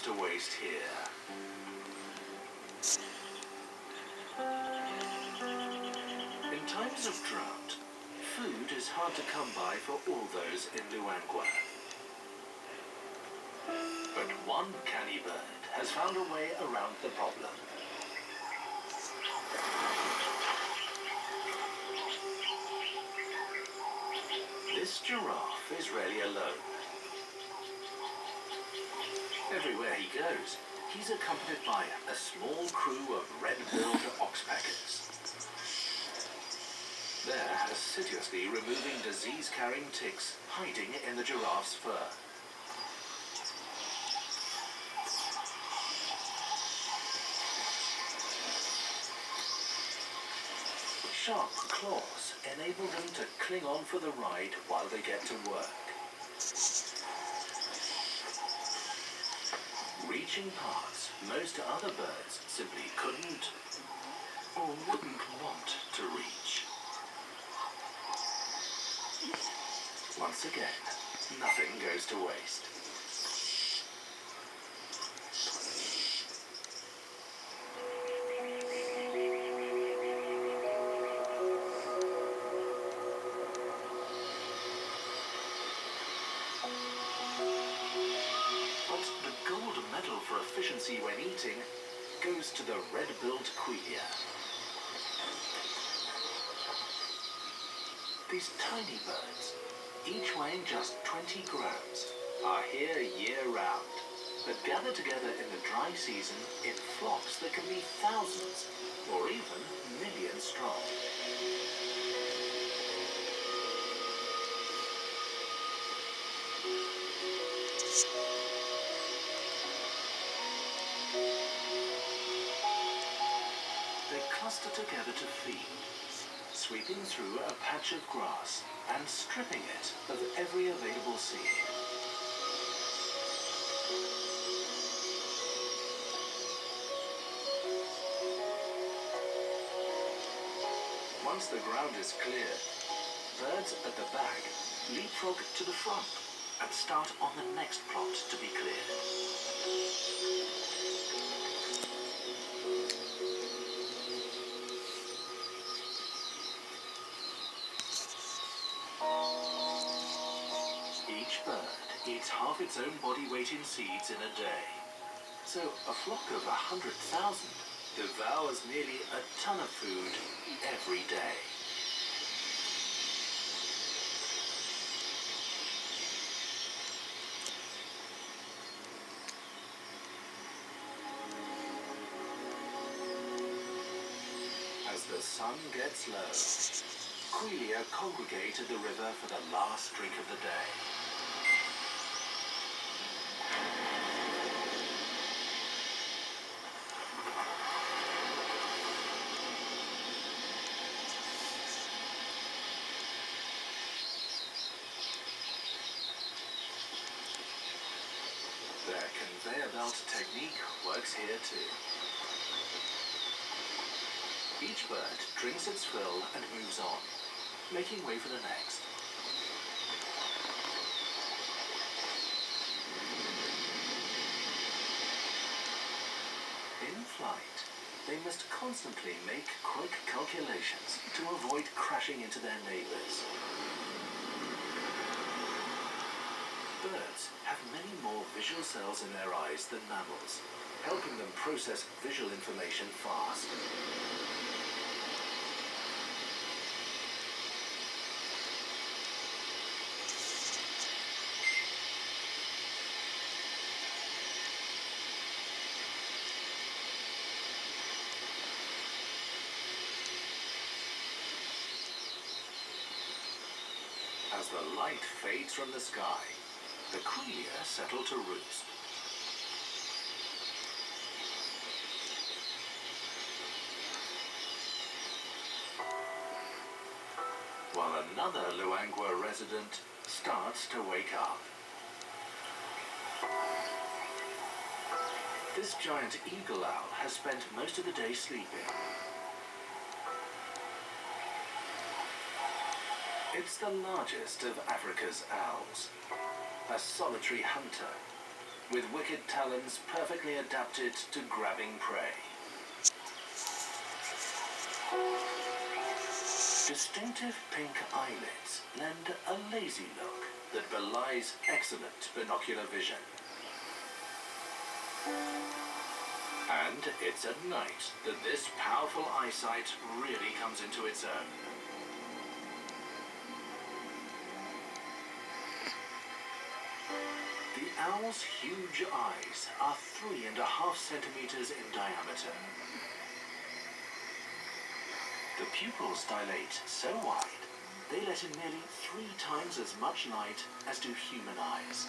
to waste here. In times of drought, food is hard to come by for all those in Luangwa. But one canny bird has found a way around the problem. This giraffe is rarely alone. Everywhere he goes, he's accompanied by a small crew of red-billed oxpeckers. They're assiduously removing disease-carrying ticks hiding in the giraffe's fur. Sharp claws enable them to cling on for the ride while they get to work. Reaching parts most other birds simply couldn't or wouldn't want to reach. Once again, nothing goes to waste. For efficiency when eating goes to the red-billed quelea. These tiny birds, each weighing just 20 grams, are here year-round, but gather together in the dry season in flocks that can be thousands or even millions strong. Cluster together to feed, sweeping through a patch of grass and stripping it of every available seed. Once the ground is cleared, birds at the back leapfrog to the front and start on the next plot to be cleared. Bird eats half its own body weight in seeds in a day. So a flock of a hundred thousand devours nearly a ton of food every day. As the sun gets low, Quelea congregate at the river for the last drink of the day. Their conveyor belt technique works here too. Each bird drinks its fill and moves on, making way for the next. In flight, they must constantly make quick calculations to avoid crashing into their neighbors. Have many more visual cells in their eyes than mammals, helping them process visual information fast. As the light fades from the sky, the quelea settle to roost. While another Luangwa resident starts to wake up. This giant eagle owl has spent most of the day sleeping. It's the largest of Africa's owls, a solitary hunter, with wicked talons perfectly adapted to grabbing prey. Distinctive pink eyelids lend a lazy look that belies excellent binocular vision. And it's at night that this powerful eyesight really comes into its own. The owl's huge eyes are three and a half centimeters in diameter. The pupils dilate so wide, they let in nearly three times as much light as do human eyes.